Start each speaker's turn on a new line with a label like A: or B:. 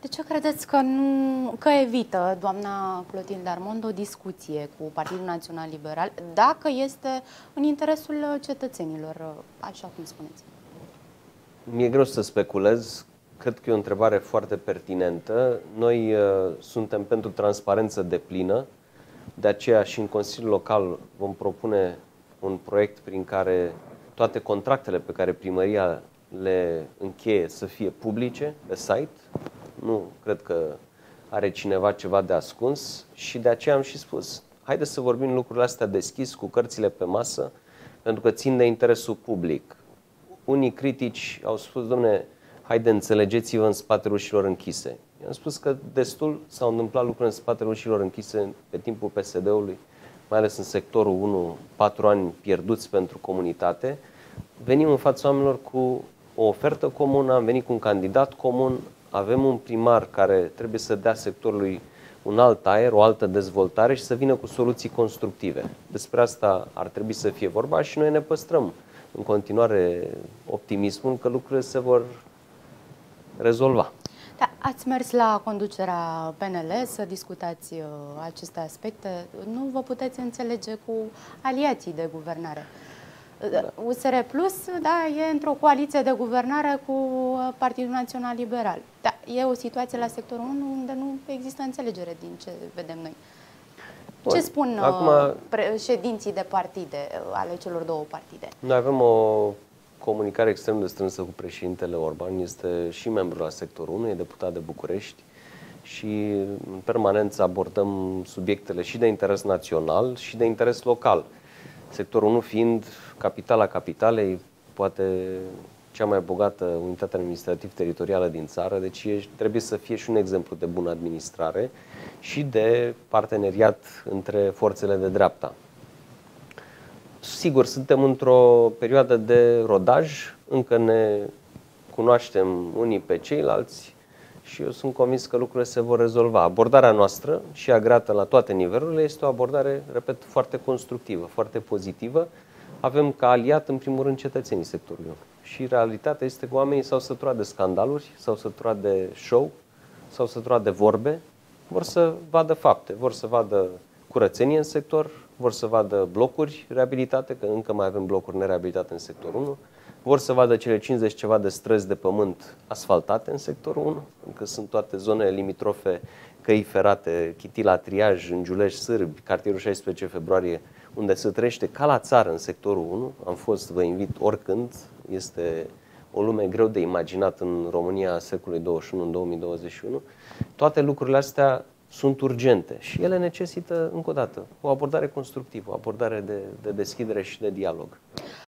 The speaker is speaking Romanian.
A: De ce credeți că, nu, că evită doamna Clotilde Armond o discuție cu Partidul Național Liberal dacă este în interesul cetățenilor, așa cum spuneți?
B: Mi-e greu să speculez. Cred că e o întrebare foarte pertinentă. Noi uh, suntem pentru transparență de plină, de aceea și în Consiliul Local vom propune un proiect prin care toate contractele pe care primăria le încheie să fie publice pe site. Nu cred că are cineva ceva de ascuns și de aceea am și spus, haideți să vorbim lucrurile astea deschis, cu cărțile pe masă, pentru că țin de interesul public. Unii critici au spus, domne, haide înțelegeți-vă în spatele ușilor închise. Eu am spus că destul s-au întâmplat lucruri în spatele ușilor închise pe timpul PSD-ului, mai ales în sectorul 1, patru ani pierduți pentru comunitate. Venim în fața oamenilor cu o ofertă comună, am venit cu un candidat comun, avem un primar care trebuie să dea sectorului un alt aer, o altă dezvoltare și să vină cu soluții constructive. Despre asta ar trebui să fie vorba și noi ne păstrăm în continuare optimismul că lucrurile se vor rezolva.
A: Da, ați mers la conducerea PNL să discutați uh, aceste aspecte. Nu vă puteți înțelege cu aliații de guvernare. Da. USR Plus, da, e într-o coaliție de guvernare cu uh, Partidul Național Liberal. Da, e o situație la sectorul 1 unde nu există înțelegere din ce vedem noi. Bun. Ce spun uh, Acum, ședinții de partide, uh, ale celor două partide?
B: Noi avem o comunicare extrem de strânsă cu președintele Orban, este și membru la sectorul 1, e deputat de București și în permanență abordăm subiectele și de interes național și de interes local. Sectorul 1 fiind capitala capitalei, poate cea mai bogată unitate administrativ-teritorială din țară, deci trebuie să fie și un exemplu de bună administrare și de parteneriat între forțele de dreapta. Sigur, suntem într-o perioadă de rodaj, încă ne cunoaștem unii pe ceilalți și eu sunt convins că lucrurile se vor rezolva. Abordarea noastră și agreată la toate nivelurile este o abordare, repet, foarte constructivă, foarte pozitivă. Avem ca aliat, în primul rând, cetățenii sectorului. Și realitatea este că oamenii s-au săturat de scandaluri, s-au săturat de show, s-au săturat de vorbe, vor să vadă fapte, vor să vadă curățenie în sector, vor să vadă blocuri reabilitate, că încă mai avem blocuri nereabilitate în sectorul 1, vor să vadă cele 50 ceva de străzi de pământ asfaltate în sectorul 1, încă sunt toate zonele limitrofe, căi ferate, Chitila, Triaj, Îngiuleș, Sârbi, cartierul 16 februarie, unde se trăiește ca la țară în sectorul 1. Am fost, vă invit oricând, este o lume greu de imaginat în România secolului 21, în 2021. Toate lucrurile astea sunt urgente și ele necesită, încă o dată, o abordare constructivă, o abordare de, de deschidere și de dialog.